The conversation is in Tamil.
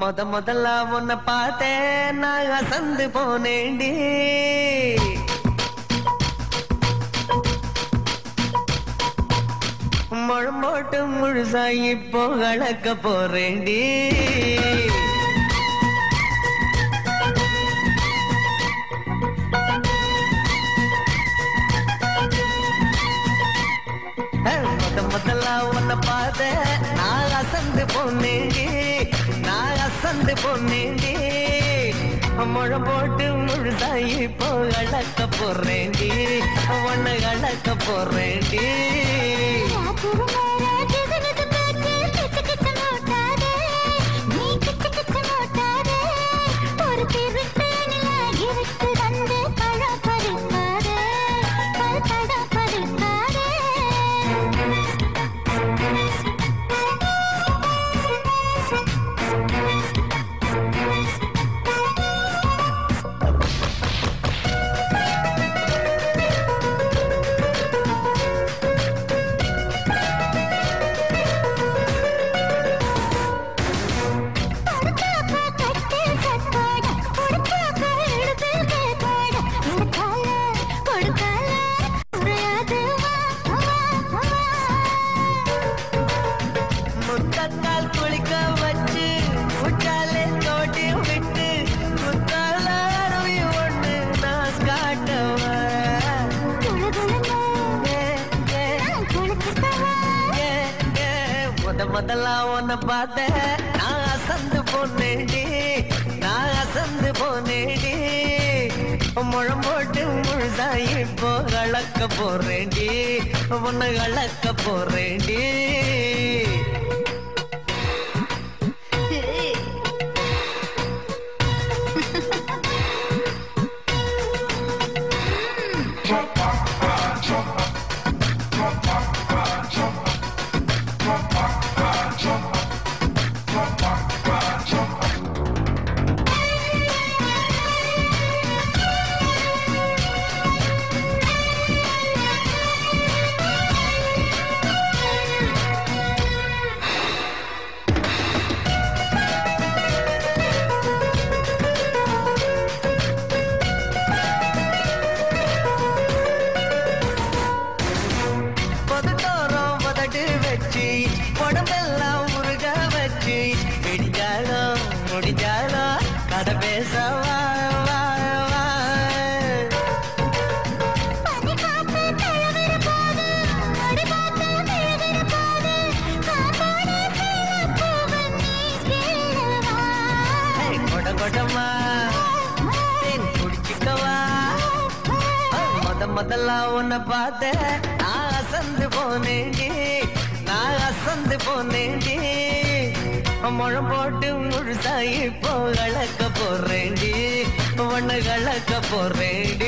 முத முதல்ல உன்னை பார்த்தேன். நான் அசந்து போனேண்டி முழம்போட்டு முழுசா இப்போ கலக்க போறேண்டி முத உன்னை பார்த்த நான் அசந்து போனேண்டி நான் அசந்து போனேண்டி முழம் போட்டு முழுதா இப்போ அழக்க போறேண்டி உன்னை அழக்க போறேண்டி முட்டாலே தோட்டி விட்டு முத்தால அருவி ஒண்ணு நான் காட்டவா முத முதல்ல உன்னை பார்த்தேன் நான் அசந்து போனேடி நான் அசந்து போனேடி முழம் போட்டு முழுசா இப்போ கலக்க போறேண்டி உன்னை கலக்க போறேண்டி விடிஞ்சாலும் கதை பேச கொடமா. தேன் குடிச்சுக்கவா? முத முதல்ல உன்னை பார்த்தேன். நான் அசந்து போனேண்டி முழம் போட்டு முழுசாயி இப்போ கலக்க போறேண்டி உன்னை கலக்க போறேண்டி